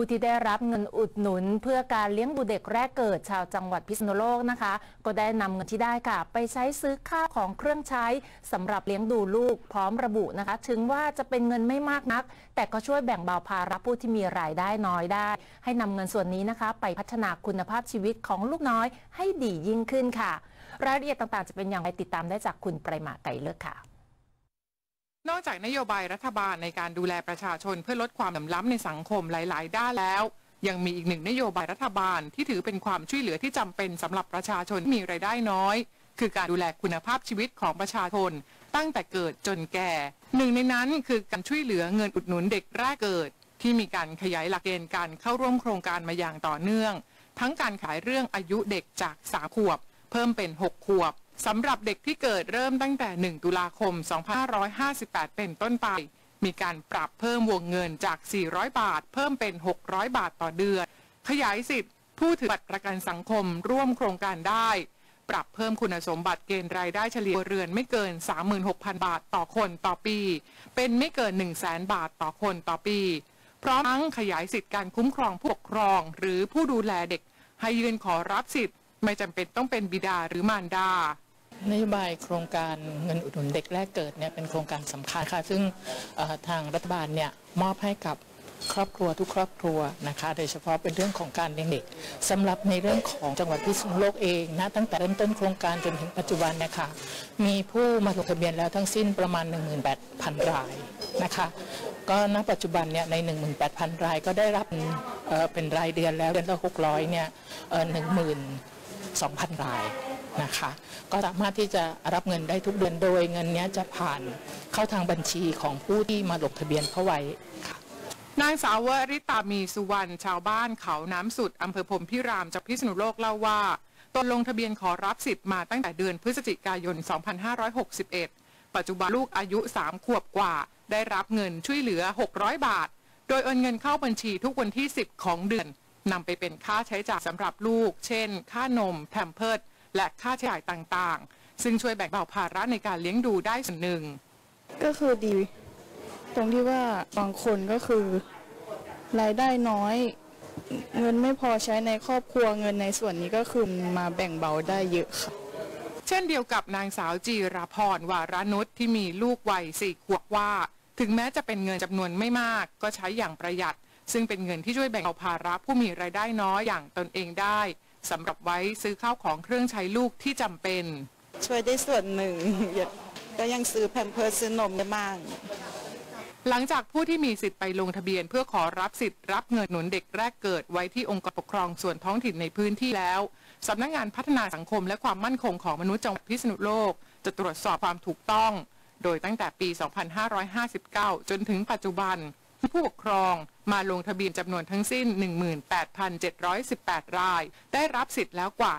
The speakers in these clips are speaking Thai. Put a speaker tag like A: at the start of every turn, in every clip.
A: ผู้ที่ได้รับเงินอุดหนุน เพื่อการเลี้ยงดูเด็กแรกเกิดชาวจังหวัดพิษณุโลกนะคะ ก็ได้นำเงินที่ได้ค่ะ ไปใช้ซื้อค่าของเครื่องใช้สำหรับเลี้ยงดูลูกพร้อมระบุนะคะ ถึงว่าจะเป็นเงินไม่มากนัก แต่ก็ช่วยแบ่งเบาภาระผู้ที่มีรายได้น้อยได้ ให้นำเงินส่วนนี้นะคะ ไปพัฒนาคุณภาพชีวิตของลูกน้อยให้ดียิ่งขึ้นค่ะ รายละเอียดต่างๆ จะเป็นอย่างไรติดตามได้จากคุณไประมาไก่เลิกค่ะ
B: นอกจากนโยบายรัฐบาลในการดูแลประชาชนเพื่อลดความเหลื่อมล้ำในสังคมหลาย ๆ ด้านแล้ว ยังมีอีกหนึ่งนโยบายรัฐบาลที่ถือเป็นความช่วยเหลือที่จำเป็นสำหรับประชาชนที่มีรายได้น้อย คือการดูแลคุณภาพชีวิตของประชาชน ตั้งแต่เกิดจนแก่ หนึ่งในนั้นคือการช่วยเหลือเงินอุดหนุนเด็กแรกเกิด ที่มีการขยายหลักเกณฑ์การเข้าร่วมโครงการมาอย่างต่อเนื่อง ทั้งการขายเรื่องอายุเด็กจาก3ขวบ เพิ่มเป็น 6 ขวบ สำหรับเด็กที่เกิดเริ่มตั้งแต่ 1 ตุลาคม 2558 เป็นต้นไป มีการปรับเพิ่มวงเงินจาก 400 บาท เพิ่มเป็น 600 บาทต่อเดือน ขยายสิทธิ์ ผู้ถือบัตรประกันสังคมร่วมโครงการได้ ปรับเพิ่มคุณสมบัติเกณฑ์รายได้เฉลี่ยเรือนไม่เกิน 36,000 บาทต่อคนต่อปี เป็นไม่เกิน 100,000 บาทต่อคนต่อปี พร้อมทั้งขยายสิทธิการคุ้มครองผู้ปกครอง หรือผู้ดูแลเด็ก ให้ยื่นขอรับสิทธิ์ ไม่จำเป็นต้องเป็นบิดาหรือมารดา
C: นโยบายโครงการเงินอุดหนุนเด็กแรกเกิดเนี่ยเป็นโครงการสำคัญค่ะ ซึ่งทางรัฐบาลเนี่ยมอบให้กับครอบครัวทุกครอบครัวนะคะ โดยเฉพาะเป็นเรื่องของการเลี้ยงเด็กสำหรับในเรื่องของจังหวัดพิษณุโลกเองนะตั้งแต่เริ่มต้นโครงการจนถึงปัจจุบันนะคะมีผู้มาลงทะเบียนแล้วทั้งสิ้นประมาณ 18,000 รายนะคะ ก็ณปัจจุบันเนี่ยใน 18,000 รายก็ได้รับเเป็นรายเดือนแล้วเดือนละ600เนี่ยเอ่อ12,000 ราย นะคะ ก็สามารถที่จะรับเงินได้ทุกเดือนโดยเงินนี้จะผ่านเข้าทางบัญชีของผู้ที่มาลงทะเบียนเข้าไว้ค่ะ
B: นางสาวริตามีสุวรรณชาวบ้านเขาน้ำสุดอำเภอพรมพิรามจังหวัดพิษณุโลกเล่าว่าตนลงทะเบียนขอรับสิทธิ์มาตั้งแต่เดือนพฤศจิกายน 2561 ปัจจุบันลูกอายุ 3 ขวบกว่า ได้รับเงินช่วยเหลือ 600 บาท โดยโอนเงินเข้าบัญชีทุกวันที่ 10 ของเดือนนำไปเป็นค่าใช้จ่ายสำหรับลูก เช่น ค่านม แพมเพิร์ด และค่าใช้จ่ายต่างๆ ซึ่งช่วยแบ่งเบาภาระในการเลี้ยงดูได้ส่วนหนึ่ง
D: ก็คือดี ตรงที่ว่าบางคนก็คือรายได้น้อย เงินไม่พอใช้ในครอบครัวเงินในส่วนนี้ก็คือมาแบ่งเบาได้เยอะค่ะ
B: เช่นเดียวกับนางสาวจีราพรวารานุชที่มีลูกวัยสี่ขวบว่า ถึงแม้จะเป็นเงินจำนวนไม่มาก ก็ใช้อย่างประหยัด ซึ่งเป็นเงินที่ช่วยแบ่งเบาภาระผู้มีรายได้น้อยอย่างตนเองได้ สำหรับไว้ซื้อข้าวของเครื่องใช้ลูกที่จำเป็น
E: ช่วยได้ส่วนหนึ่ง ก็ยังซื้อแพมเพิร์สซื้อนมได้บ้าง
B: หลังจากผู้ที่มีสิทธิ์ไปลงทะเบียน เพื่อขอรับสิทธิ์รับเงินหนุนเด็กแรกเกิดไว้ที่องค์กรปกครองส่วนท้องถิ่นในพื้นที่แล้วสำนักงานพัฒนาสังคมและความมั่นคงของมนุษย์จังหวัดพิษณุโลก จะตรวจสอบความถูกต้อง โดยตั้งแต่ปี 2559 จนถึงปัจจุบัน ผู้ปกครองมาลงทะเบียนจำนวนทั้งสิ้น 18,718 ราย ได้รับสิทธิ์แล้วกว่า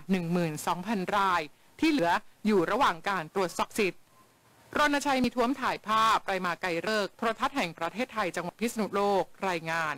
B: 12,000 ราย ที่เหลืออยู่ระหว่างการตรวจสอบสิทธิ์รณชัยมีท้วมถ่ายภาพไปมาไกลเลิกโทรทัศน์แห่งประเทศไทยจังหวัดพิษณุโลกรายงาน